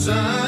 Sometimes